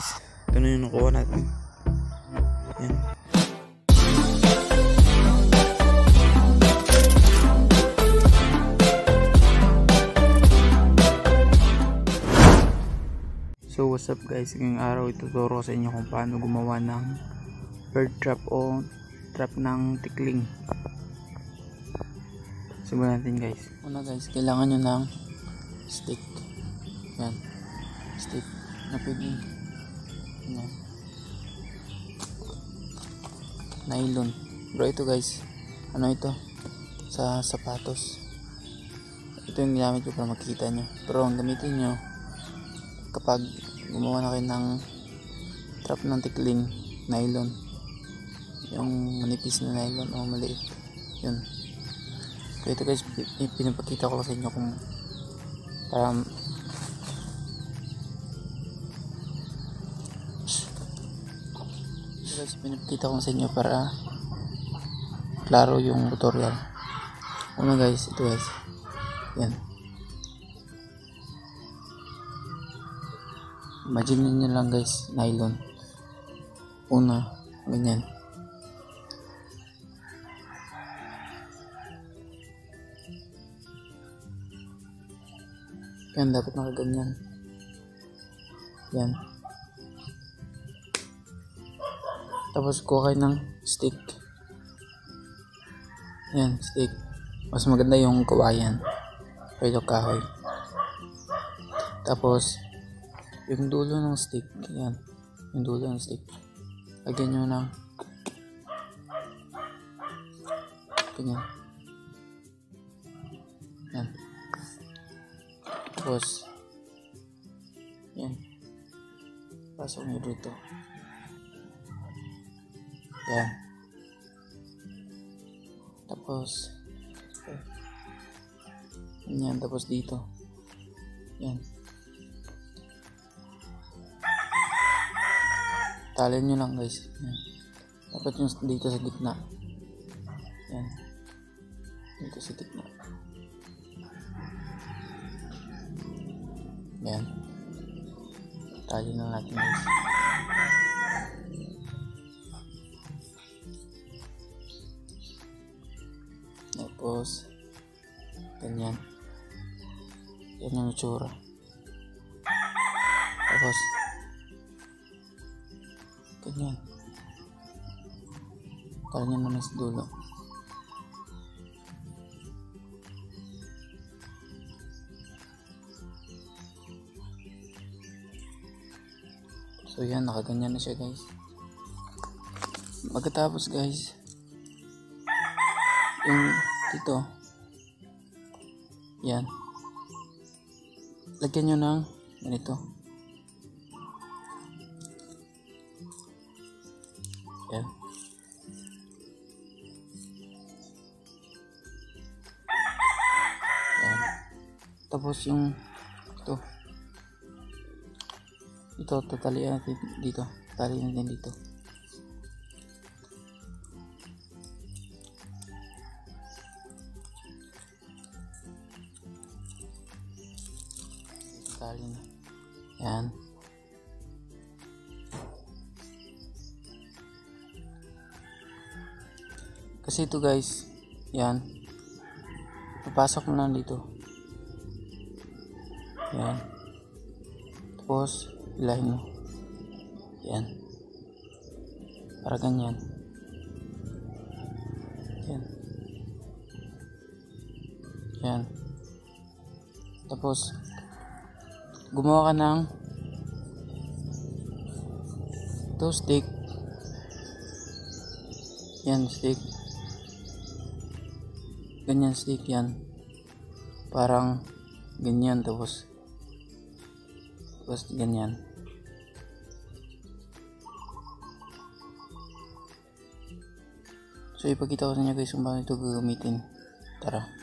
guys. Na yung nakuha natin. Yan. So what's up guys, ngayong araw ituturo ko sa inyo kung paano gumawa ng bird trap o trap ng tikling. Simulan natin guys. Una guys, kailangan nyo ng stick. Yan. Stick na pwede. Yan. Nylon. Bro ito guys. Ano ito? Sa sapatos. Ito yung ginamit ko para makikita nyo. Pero ang gamitin nyo kapag gumawa na kayo ng trap ng tikling nylon yung manipis na nylon o maliit yun kaya ito guys pi- pinapakita ko sa inyo kung para guys pinapakita ko sa inyo para klaro yung tutorial una guys ito guys yan Imagine nyo lang guys, nylon. Una, ganyan. Yan, dapat nakaganyan. Yan. Tapos kuha ng stick. Yan, stick. Mas maganda yung kawayan. Pwede kahoy. Tapos, yung dulo ng stick, yan. Yung dulo ng stick. Lagyan nyo ng ganyan. Yan. Tapos, yan. Pasok nyo dito. Yan. Tapos, yan. Tapos dito. Yan. Talin nyo lang guys. Yan. Dapat yung dito sa gitna. Yan. Dito sa gitna. Yan. Tali lang natin guys. Tapos, ganyan. Yan yung itsura. Tapos, ganyan. Nyo naman sa dulo. So yan, nakaganyan na siya guys. Pagkatapos guys, yung dito, yan. Lagyan nyo ng ganito. Yan. Tapos yung ito. Ito, tatalian natin dito. Tatalian natin dito. Yan. Kasi ito guys, yan. Papasok mo lang dito. Yan. Tapos, ilahin mo. Yan. Para ganyan. Yan. Yan. Tapos, gumawa ka ng ito stick. Yan, stick. Ganyan stick yan. Parang ganyan tapos tapos ganyan. So ipakita ko sa inyo guys kung paano ito gagamitin. Tara.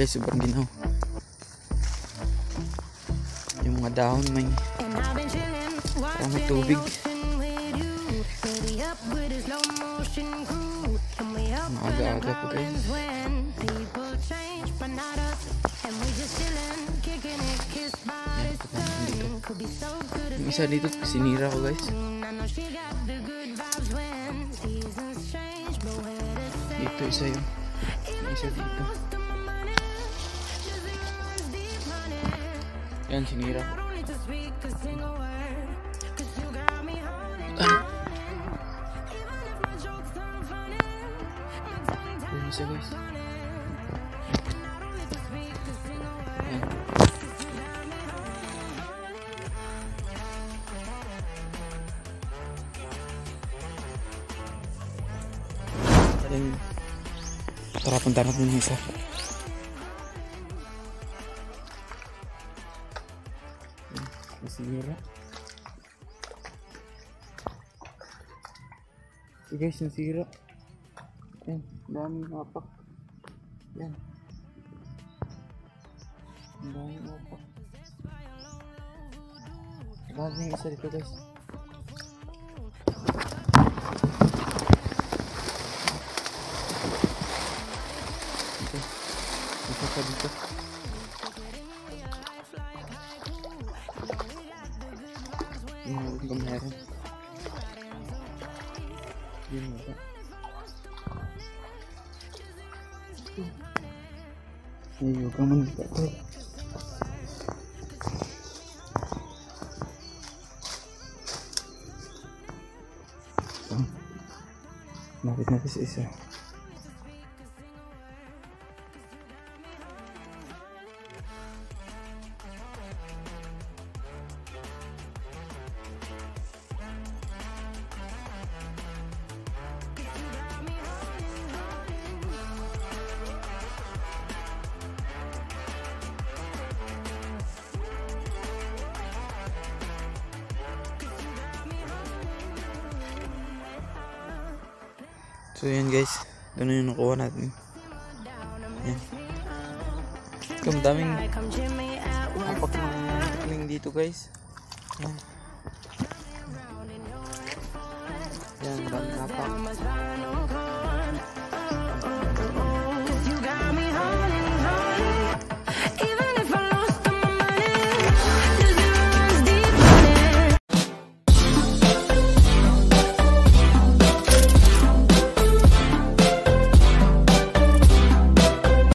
Guys, sobrang ginaw. Yung mga dahon may parang may tubig. Maaga-aga po guys. Yung isa dito, sinira ko guys. Dito isa yun. Isa dito. Yan, sinira ko. Yung isa guys. Yan. Tara, punta natin yung isa. Nasira. Okay guys, nasira. Yan, daming apak. Yan. Ang daming apak. Daming isa dito guys. Ay, huwag kang mandita to. Ito. Bakit natin sa isa? So yun guys, doon yung nakuha natin. Yan. Ang daming apak ng dito guys. Yan. Yan, ang daming apak.